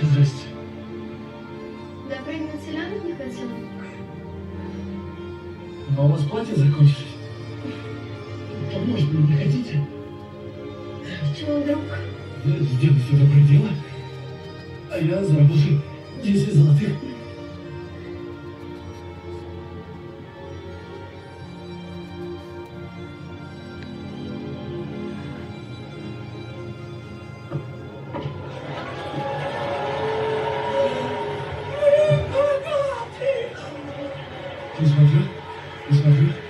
Здрасте. Допрыгнуть селянок не хотел? Но у вас платье закончилось. Поможет мне, не хотите? Чего вдруг? Сделайте доброе дело, а я заработаю 10 золотых. Laisse-moi jouer. Laisse-moi jouer.